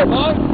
Hey, boss.